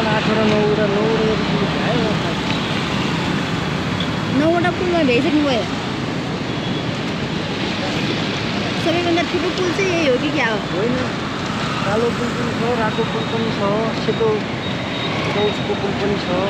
पुलमा आठ र नौवटा नौवटा नौवटा पुलमा भ्याइसक्नु भयो सबैभन्दा ठुलो पुल चाहिँ यही हो कि क्या हो? होइन कालो पुल पनि छ रातो पुल पनि छ सेतो उसको पुल पनि छ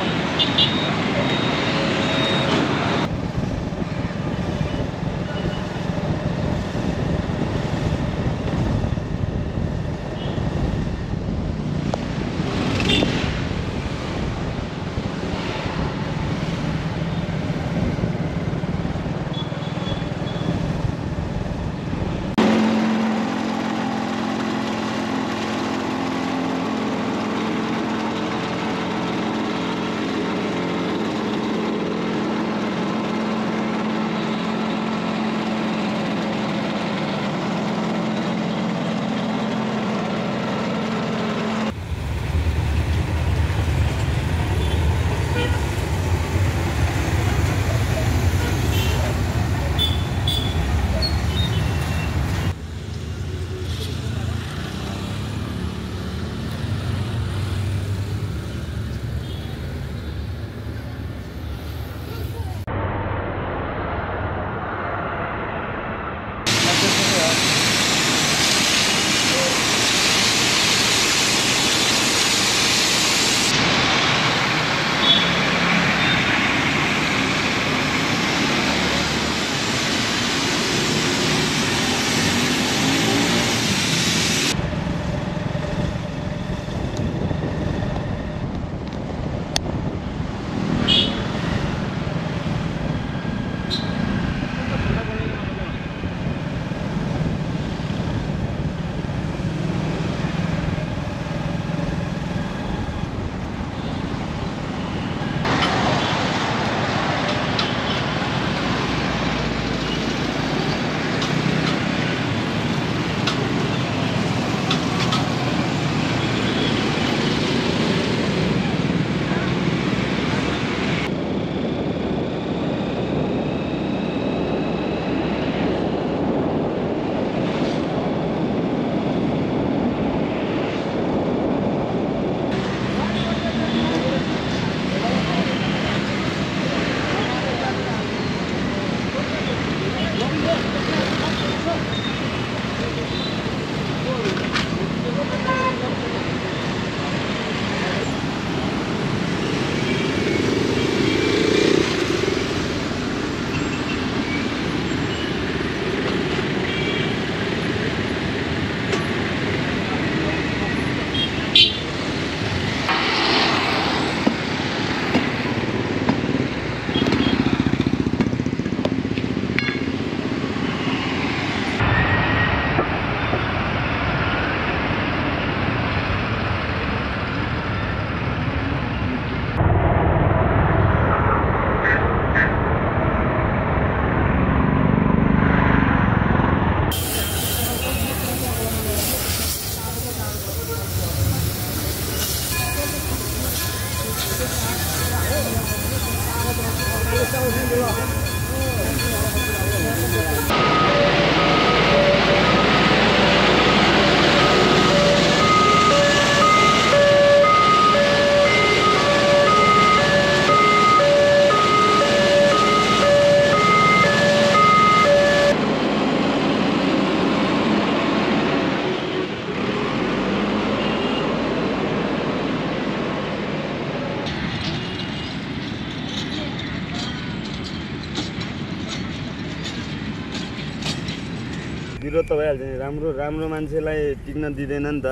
भइहाल्छ नि राम्रो राम्रो मान्छेलाई टिक्न दिँदैन नि त।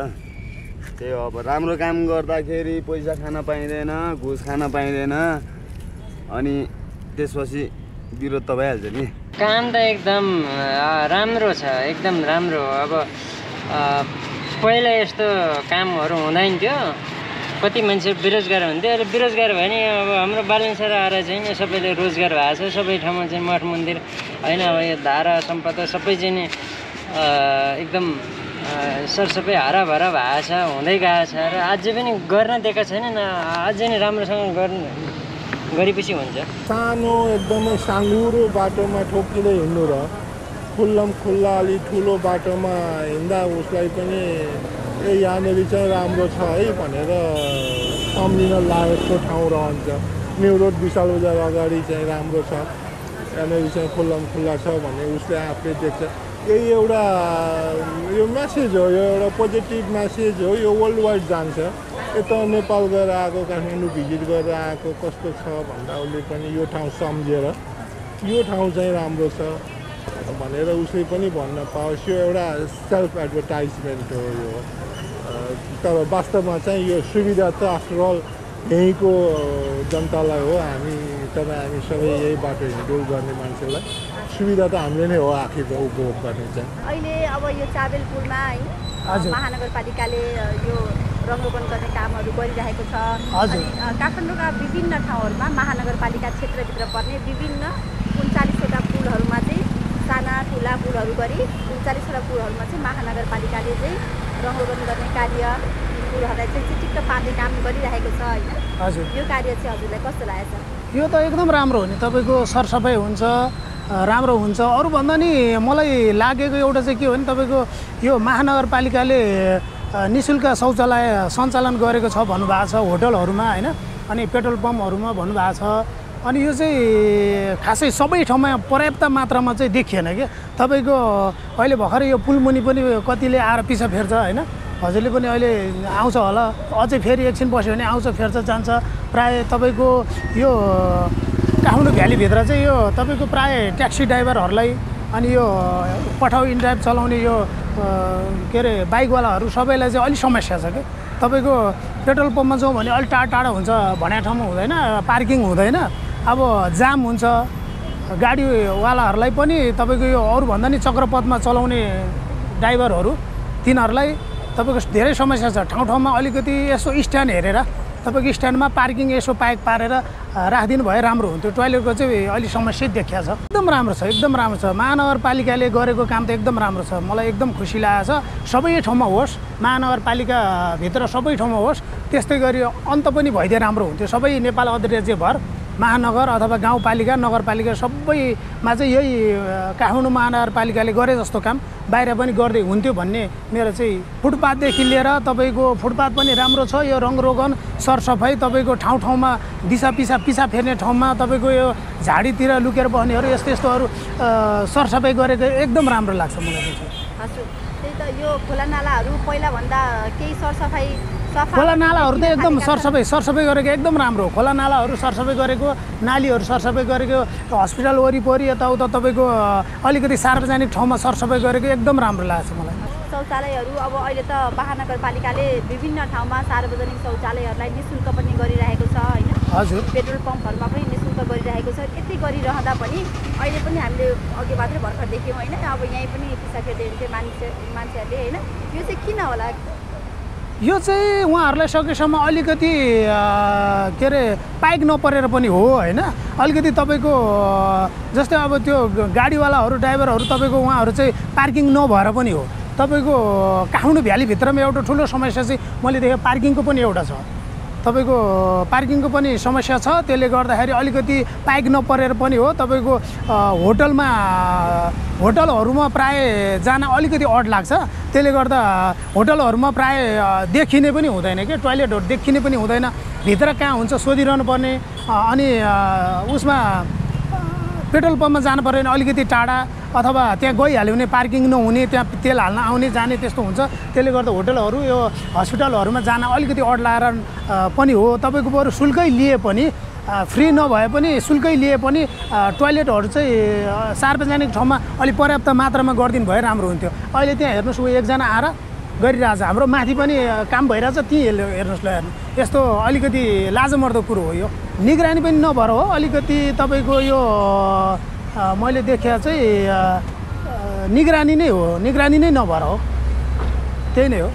त्यही हो अब राम्रो काम गर्दाखेरि पैसा खान पाइँदैन घुस खान पाइँदैन अनि त्यसपछि विरोध त भइहाल्छ नि। काम त एकदम राम्रो छ एकदम राम्रो अब पहिला यस्तो कामहरू हुँदैन थियो। कति मान्छे बेरोजगार हुन्थ्यो अहिले बेरोजगार भयो नि। अब हाम्रो बालनसर आएर चाहिँ सबैले रोजगार भएको छ सबै ठाउँमा चाहिँ मठ मन्दिर होइन अब यो धारा सम्पदा सबै चाहिँ नि एकदम सरसबै हराभरा भएको छ हुँदै गएको छ र अझै पनि गर्न दिएका छैनन् अझै नै राम्रोसँग गर्नु गरेपछि हुन्छ। सानो एकदमै साँघुरो बाटोमा ठोकिँदै हिँड्नु र खुल्लम खुल्ला अलि ठुलो बाटोमा हिँड्दा उसलाई पनि ए यहाँनिर चाहिँ राम्रो छ है भनेर सम्झिन लायकको ठाउँ रहन्छ। न्यु रोड विशाल बजार अगाडि चाहिँ राम्रो छ। यहाँनिर चाहिँ खुल्लम खुल्ला छ भन्ने उसले आफूले देख्छ। यही एउटा यो म्यासेज हो यो एउटा पोजिटिभ म्यासेज हो यो वर्ल्ड वाइड जान्छ यता नेपाल गएर आएको काठमाडौँ भिजिट गरेर आएको कस्तो छ भन्दा उसले पनि यो ठाउँ सम्झेर यो ठाउँ चाहिँ राम्रो छ भनेर उसले पनि भन्न पाओस्। यो एउटा सेल्फ एडभर्टाइजमेन्ट हो यो। तर वास्तवमा चाहिँ यो सुविधा त आफ्टर अल यहीँको जनतालाई हो हामी तपाईँ हामी सबै यही बाटो हिँडडुल गर्ने मान्छेलाई सुविधा त हामीले नै हो आखिर उपभोग गर्ने चाहिँ। अहिले अब यो चाबेल पुलमा है। महानगरपालिकाले यो रङ्गोपन गर्ने कामहरू गरिरहेको छ। काठमाडौँका विभिन्न ठाउँहरूमा महानगरपालिका क्षेत्रभित्र पर्ने विभिन्न उन्चालिसवटा पुलहरूमा चाहिँ साना ठुला पुलहरू गरी उन्चालिसवटा पुलहरूमा चाहिँ महानगरपालिकाले चाहिँ रङ्गोपन गर्ने कार्य चाहिँ चिटिक्क पार्ने काम गरिरहेको छ होइन? हजुर। यो कार्य चाहिँ हजुरलाई कस्तो लागेको छ? यो त एकदम राम्रो हो नि। तपाईँको सरसफाइ हुन्छ राम्रो हुन्छ। अरूभन्दा नि मलाई लागेको एउटा चाहिँ के हो भने तपाईँको यो महानगरपालिकाले अ, निशुल्क शौचालय सञ्चालन गरेको छ भन्नुभएको छ होटलहरूमा होइन? अनि पेट्रोल पम्पहरूमा भन्नुभएको छ। अनि यो चाहिँ खासै सबै ठाउँमा पर्याप्त मात्रामा चाहिँ देखिएन क्या तपाईँको अहिले भर्खर यो पुलमुनि पनि कतिले आएर पिछा फेर्छ होइन? हजुरले पनि अहिले आउँछ होला। अझै फेरि एकछिन बस्यो भने आउँछ फेर्छ जान्छ। प्रायः तपाईँको यो काठमाडौँ भ्यालीभित्र चाहिँ यो तपाईँको प्रायः ट्याक्सी ड्राइभरहरूलाई अनि यो पठाउ इनड्राइभ चलाउने यो के अरे बाइकवालाहरू सबैलाई चाहिँ अलिक समस्या छ कि तपाईँको पेट्रोल पम्पमा जाउँ भने अलिक टाढा टाढा हुन्छ भन्ने ठाउँमा हुँदैन पार्किङ हुँदैन। अब जाम हुन्छ। गाडीवालाहरूलाई पनि तपाईँको यो अरूभन्दा नि चक्रपथमा चलाउने ड्राइभरहरू तिनीहरूलाई तपाईँको धेरै समस्या छ। ठाउँ ठाउँमा अलिकति यसो स्ट्यान्ड हेरेर तपाईँको स्ट्यान्डमा पार्किङ यसो पाइक पारेर राखिदिनु भए राम्रो हुन्थ्यो। टोइलेटको चाहिँ अलिक समस्या देखिया छ। एकदम राम्रो छ एकदम राम्रो छ। महानगरपालिकाले गरेको काम त एकदम राम्रो छ। मलाई एकदम खुसी लागेको छ। सबै ठाउँमा होस् महानगरपालिकाभित्र सबै ठाउँमा होस् त्यस्तै गरी अन्त पनि भइदिए राम्रो हुन्थ्यो। सबै नेपाल अधिराज्यभर महानगर अथवा गाउँपालिका नगरपालिका सबैमा चाहिँ यही काठमाडौँ महानगरपालिकाले गरे जस्तो काम। बाहिर पनि गर्दै हुन्थ्यो भन्ने मेरो चाहिँ फुटपाथदेखि लिएर तपाईँको फुटपाथ पनि राम्रो छ। यो रङरोगन सरसफाइ तपाईँको ठाउँ ठाउँमा दिसा पिसा पिसा फेर्ने ठाउँमा तपाईँको यो झाडीतिर लुकेर बस्नेहरू यस्तो यस्तोहरू सरसफाइ गरेको एकदम राम्रो लाग्छ मलाई चाहिँ। हजुर त्यही त यो खोला नालाहरू पहिलाभन्दा केही सरसफाइ सफा खोला नालाहरू त एकदम। सरसफाइ सरसफाइ गरेको एकदम राम्रो हो। खोला नालाहरू सरसफाइ गरेको नालीहरू सरसफाइ गरेको हस्पिटल वरिपरि यताउता तपाईँको अलिकति सार्वजनिक ठाउँमा सरसफाइ गरेको एकदम राम्रो लाग्छ मलाई। शौचालयहरू अब अहिले त महानगरपालिकाले विभिन्न ठाउँमा सार्वजनिक शौचालयहरूलाई नि शुल्क पनि गरिरहेको छ होइन? हजुर। पेट्रोल पम्पहरूमा पनि नि शुल्क गरिरहेको छ। यति गरिरहँदा पनि अहिले पनि हामीले अघि मात्रै भर्खर देख्यौँ होइन? अब यहीँ पनि पिसा खेल्दै हुन्थ्यो मान्छे मान्छेहरूले होइन? यो चाहिँ किन होला? यो चाहिँ उहाँहरूलाई सकेसम्म अलिकति के अरे पाइक नपरेर पनि हो होइन? अलिकति तपाईँको जस्तै अब त्यो गाडीवालाहरू ड्राइभरहरू तपाईँको उहाँहरू चाहिँ पार्किङ नभएर पनि हो। तपाईँको काठमाडौँ भ्यालीभित्रमा एउटा ठुलो समस्या चाहिँ मैले देखेँ पार्किङको पनि एउटा छ। तपाईँको पार्किङको पनि समस्या छ। त्यसले गर्दाखेरि अलिकति पाइक नपरेर पनि हो। तपाईँको होटलमा होटलहरूमा प्राय जान अलिकति अड लाग्छ। त्यसले गर्दा होटलहरूमा प्राय देखिने पनि हुँदैन कि? टोइलेटहरू देखिने पनि हुँदैन। भित्र कहाँ हुन्छ सोधिरहनु पर्ने अनि उसमा पेट्रोल पम्पमा जानु पऱ्यो भने अलिकति टाढा। अथवा त्यहाँ गइहाल्यो भने पार्किङ नहुने त्यहाँ तेल हाल्न आउने जाने त्यस्तो हुन्छ। त्यसले गर्दा होटलहरू यो हस्पिटलहरूमा जान अलिकति अड लगाएर अ, पनि हो। तपाईँको बरु शुल्कै लिए पनि फ्री नभए पनि शुल्कै लिए पनि टोइलेटहरू चाहिँ सार्वजनिक ठाउँमा अलिक पर्याप्त मात्रामा गरिदिनु भए राम्रो हुन्थ्यो। अहिले त्यहाँ हेर्नुहोस् ऊ एकजना आएर गरिरहेछ। हाम्रो माथि पनि काम भइरहेछ। हेर्नु- हेर्नुहोस् ल हेर्नु। यस्तो अलिकति लाजमर्दो कुरो हो यो। निगरानी पनि नभएर हो अलिकति तपाईँको यो मैले देखे चाहिँ निगरानी नै हो। निगरानी नै नभएर हो। त्यही नै हो।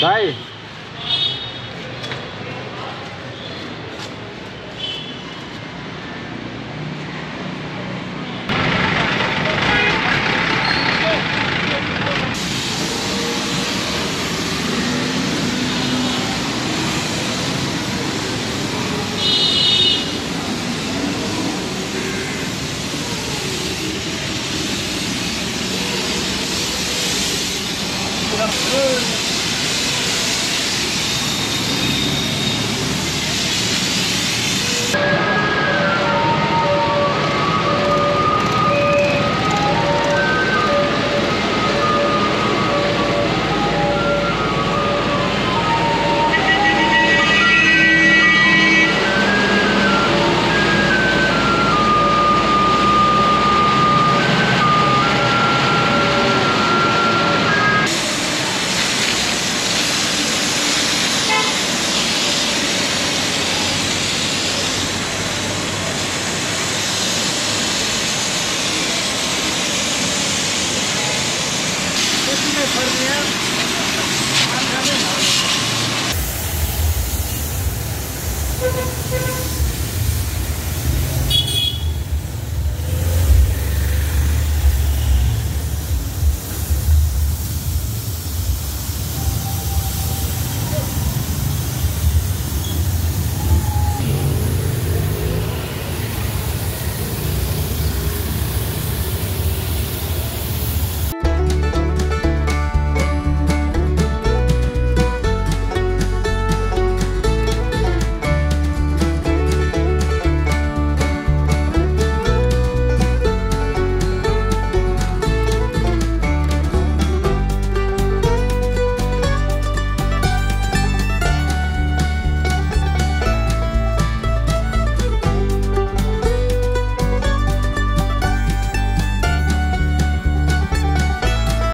来。